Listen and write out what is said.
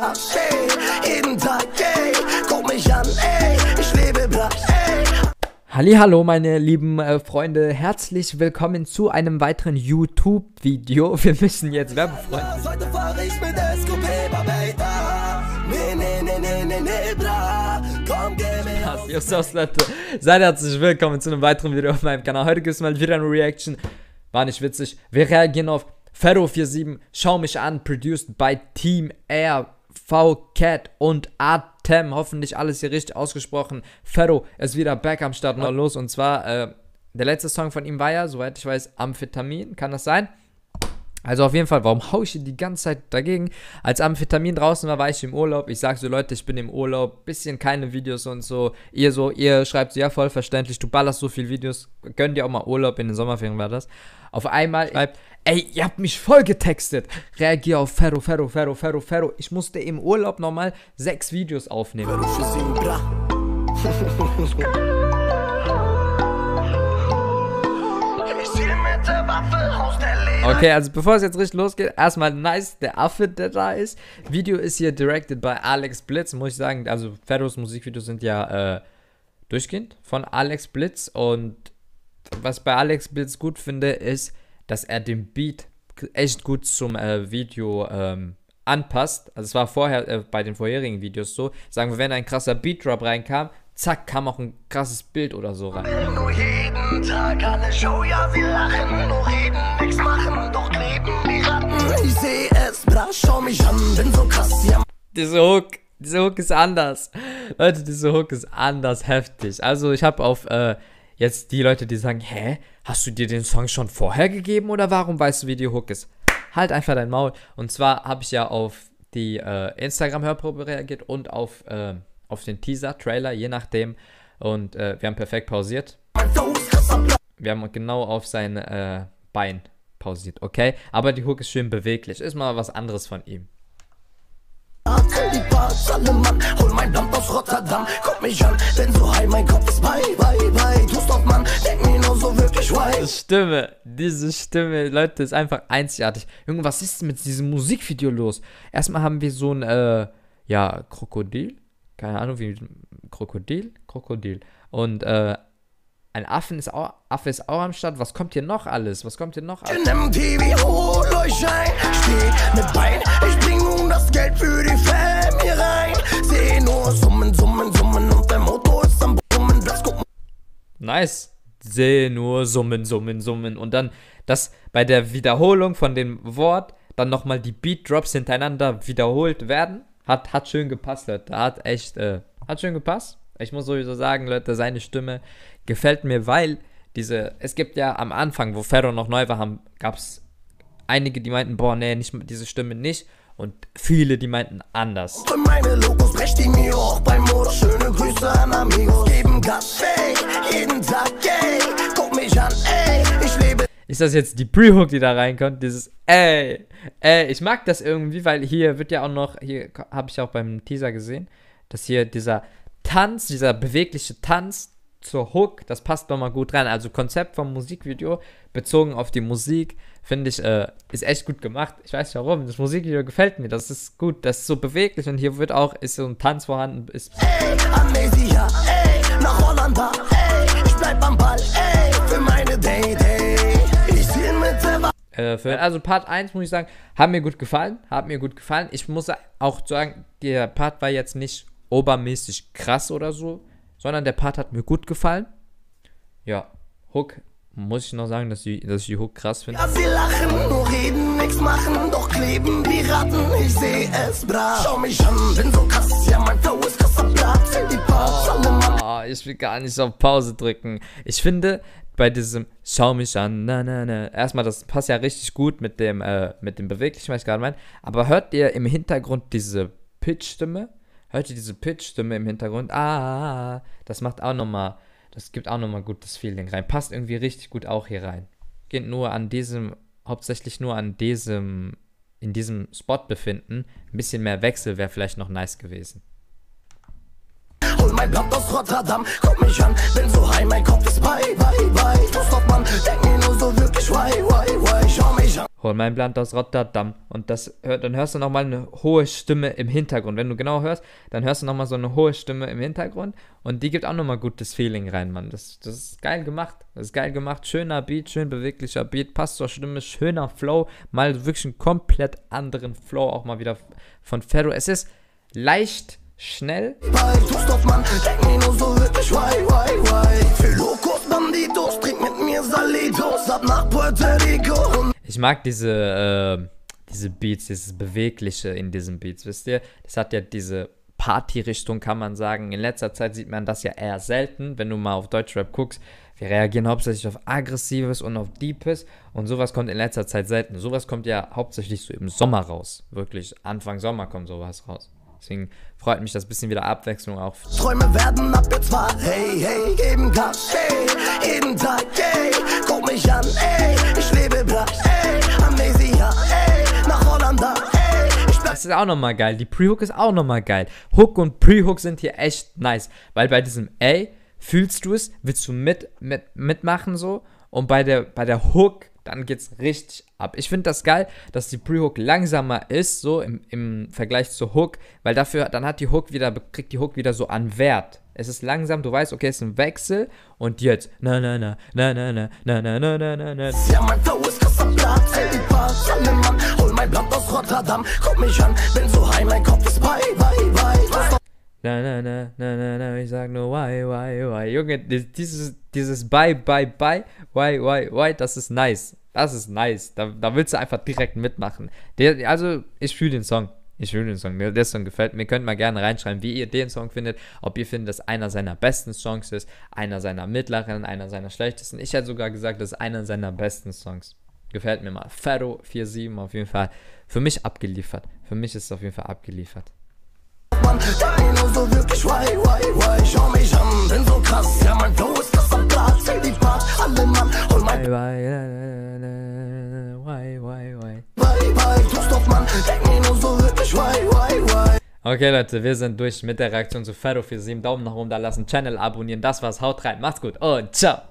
Jeden Tag, ey, guck mich an, ey, ich lebe brav, ey. Hallo, meine lieben äh, Freunde, herzlich willkommen zu einem weiteren YouTube-Video. Wir müssen jetzt Werbefreunde. Heute fahr ich mit Escobar, Beta. Nee, nee, nee, nee, nee, nee, bra. Komm, geh mir servus, Leute. Seid herzlich willkommen zu einem weiteren Video auf meinem Kanal. Heute gibt es mal wieder eine Reaction. War nicht witzig. Wir reagieren auf Ferro47, Schau mich an, produced by Team Air, V-Cat und Atem. Hoffentlich alles hier richtig ausgesprochen. Ferro ist wieder back am Start. Mal los. Und zwar, äh, der letzte Song von ihm war ja, soweit ich weiß, Amphetamin. Kann das sein? Also auf jeden Fall, warum haue ich die ganze Zeit dagegen? Als Amphetamin draußen war, war ich im Urlaub. Ich sag so, Leute, ich bin im Urlaub. Bisschen keine Videos und so. Ihr so, ihr schreibt so, ja, voll verständlich. Du ballerst so viel Videos. Gönn dir auch mal Urlaub. In den Sommerferien war das. Auf einmal schreibt, ey, ihr habt mich voll getextet. Reagier auf Ferro, Ferro, Ferro, Ferro, Ferro. Ich musste im Urlaub nochmal sechs Videos aufnehmen. Okay, also bevor es jetzt richtig losgeht, erstmal nice, der Affe, der da ist. Video ist hier directed by Alex Blitz, muss ich sagen. Also Ferros Musikvideos sind ja äh, durchgehend von Alex Blitz. Und was bei Alex Blitz gut finde, ist, dass er den Beat echt gut zum äh, Video ähm, anpasst. Also es war vorher äh, bei den vorherigen Videos so. Sagen wir, wenn ein krasser Beat-Drop reinkam, zack, kam auch ein krasses Bild oder so rein. Nur jeden Tag eine Show, ja, wir lachen. Nur reden, nix machen, doch kleben wie Ratten. Ich seh es, bra, schau mich an, bin so krass, ja. Diese Hook, diese Hook ist anders. Leute, diese Hook ist anders heftig. Also ich habe auf äh, jetzt die Leute, die sagen, hä, hast du dir den Song schon vorher gegeben oder warum weißt du, wie die Hook ist? Halt einfach dein Maul. Und zwar habe ich ja auf die äh, Instagram-Hörprobe reagiert und auf, äh, auf den Teaser-Trailer, je nachdem. Und äh, wir haben perfekt pausiert. Wir haben genau auf sein äh, Bein pausiert, okay? Aber die Hook ist schön beweglich. Ist mal was anderes von ihm. Hol mein Dampf aus Rotterdam. Guck mich an, bin so high, mein Kopf ist bei, bei, bei. Diese Stimme, diese Stimme, Leute, ist einfach einzigartig. Junge, was ist denn mit diesem Musikvideo los? Erstmal haben wir so ein, äh, ja, Krokodil. Keine Ahnung, wie. Krokodil? Krokodil. Und, äh, ein Affen ist auch, Affe ist auch am Start. Was kommt hier noch alles? Was kommt hier noch alles? In MTV hol euch ein, steh mit Bein. Ich bring nun das Geld für die Fam hier rein. Seh nur Summen, Summen, Summen und der Motor ist am Brummen. Nice. Sehe nur Summen, Summen, Summen. Und dann das bei der Wiederholung von dem Wort dann nochmal die Beat Drops hintereinander wiederholt werden. Hat, hat schön gepasst, Leute. Hat echt, äh, hat schön gepasst. Ich muss sowieso sagen, Leute, seine Stimme gefällt mir, weil diese, es gibt ja am Anfang, wo Ferro noch neu war, gab es einige, die meinten, boah, nee, nicht, diese Stimme nicht. Und viele, die meinten anders. Für meine Logos brech die mir auch beim Modus. Schöne Grüße an Amigos. Geben Gas, ey, jeden Tag, ey. Guck mich an, ey. Ich lebe Ist das jetzt die Pre-Hook, die da reinkommt? Dieses ey, ey, ich mag das irgendwie, weil hier wird ja auch noch, hier habe ich auch beim Teaser gesehen, dass hier dieser Tanz, dieser bewegliche Tanz zur Hook, das passt nochmal gut rein. Also Konzept vom Musikvideo bezogen auf die Musik, finde ich, äh, ist echt gut gemacht. Ich weiß nicht warum, das Musikvideo gefällt mir, das ist gut, das ist so beweglich und hier wird auch, ist so ein Tanz vorhanden, ist ey, Amnesia, ey. Nach Holland da, ey. Ich bleib am Ball, ey. Für meine Date, ey. Ich mit der. Äh, für, also Part 1 muss ich sagen, hat mir gut gefallen, hat mir gut gefallen. Ich muss auch sagen, der Part war jetzt nicht obermäßig krass oder so, sondern der Part hat mir gut gefallen. Ja, Hook, muss ich noch sagen, dass ich, dass ich die Hook krass finde. Ja, sie lachen, nur reden, nix machen, doch kleben wie Ratten. Ich seh es brav. Schau mich an, bin so krass, ja, mein Flow ist krasser Platz. Die Parts, alle Mann. Oh, ich will gar nicht auf Pause drücken. Ich finde, bei diesem Schau mich an, na, na, na, erstmal, das passt ja richtig gut mit dem, äh, mit dem Beweglichen, was ich gerade meine. Aber hört ihr im Hintergrund diese Pitch-Stimme? Hört ihr diese Pitch-Stimme im Hintergrund? Ah, das macht auch nochmal, das gibt auch nochmal gutes Feeling rein. Passt irgendwie richtig gut auch hier rein. Geht nur an diesem, hauptsächlich nur an diesem, in diesem Spot befinden. Ein bisschen mehr Wechsel wäre vielleicht noch nice gewesen. hol mein Blatt aus Rotterdam. Guck mich an, bin Hol mein Blatt aus Rotterdam. Und das dann hörst du nochmal eine hohe Stimme im Hintergrund. Wenn du genau hörst, dann hörst du nochmal so eine hohe Stimme im Hintergrund. Und die gibt auch nochmal gutes Feeling rein, Mann. Das, das ist geil gemacht. Das ist geil gemacht. Schöner Beat, schön beweglicher Beat. Passt zur Stimme, schöner Flow. Mal wirklich einen komplett anderen Flow auch mal wieder von Ferro. Es ist leicht schnell. Du Ich mag diese, äh, diese Beats, dieses Bewegliche in diesen Beats, wisst ihr? Das hat ja diese Party-Richtung, kann man sagen. In letzter Zeit sieht man das ja eher selten, wenn du mal auf Deutschrap guckst. Wir reagieren hauptsächlich auf Aggressives und auf Deepes und sowas kommt in letzter Zeit selten. Sowas kommt ja hauptsächlich so im Sommer raus. Wirklich, Anfang Sommer kommt sowas raus. Deswegen freut mich das bisschen wieder Abwechslung auch. Träume werden ab jetzt wahr, hey, hey, geben Gas, hey, jeden Tag, hey, guck mich an, ey, ich lebe blass, ey, Amnesia, ey, nach Holland, ey, Das ist auch nochmal geil. Die Pre-Hook ist auch nochmal geil. Hook und Pre-Hook sind hier echt nice. Weil bei diesem Ey, fühlst du es, willst du mit, mit, mitmachen so. Und bei der, bei der Hook, dann geht's richtig ab. Ich finde das geil, dass die Pre-Hook langsamer ist, so im, im Vergleich zur Hook, weil dafür, dann hat die Hook wieder, kriegt die Hook wieder so an Wert. Es ist langsam, du weißt, okay, es ist ein Wechsel und jetzt, na, na, na, na, na, na, na, na, na, na, na, na. Die alle Mann, hol mein Blatt aus Rotterdam, guck mich an, bin so high, mein Kopf ist bei, bei, bei, Na, na, na, na, na, na, ich sag nur why, why, why. Junge, di- dieses, dieses bye, bye, bye, why, why, why, das ist nice. Das ist nice. Da, da willst du einfach direkt mitmachen. Der, also, ich fühle den Song. Ich fühle den Song. Mir der Song gefällt mir. Könnt mal gerne reinschreiben, wie ihr den Song findet. Ob ihr findet, dass einer seiner besten Songs ist, einer seiner mittleren, einer seiner schlechtesten. Ich hätte sogar gesagt, das ist einer seiner besten Songs. Gefällt mir mal. Ferro 47 auf jeden Fall. Für mich abgeliefert. Für mich ist es auf jeden Fall abgeliefert. Okay, Leute, wir sind durch mit der Reaktion zu Ferro 47. Daumen nach oben da lassen, Channel abonnieren. Das war's. Haut rein. Macht's gut und ciao.